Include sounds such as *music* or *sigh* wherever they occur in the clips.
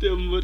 でも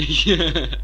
*laughs* yeah.